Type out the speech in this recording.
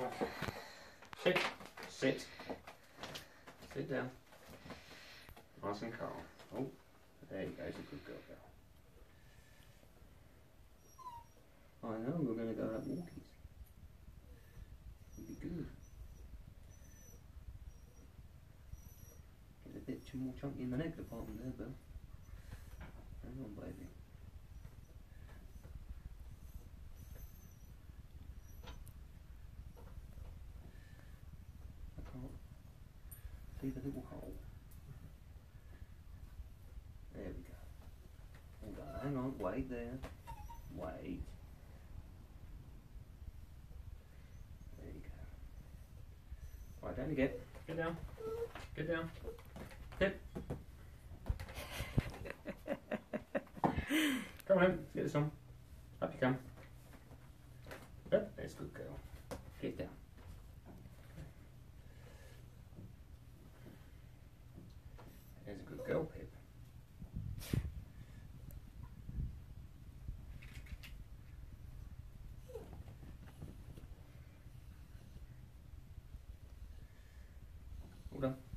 Right. Sit. Sit. Sit down. Nice and calm. Oh, there you go. It's a good girl, girl. I know, we're going to go out walkies. It'll be good. Get a bit too more chunky in the neck department there, Belle. Hang on, baby. I can't see the little hole. There we go. Hold on, hang on, wait there. Wait. There you go. Right, down again. Get down. Get down. Sit. Come on, get this on. Up you come. Yep, that's a good girl. Get down. There's a good girl, Pip. Hold on.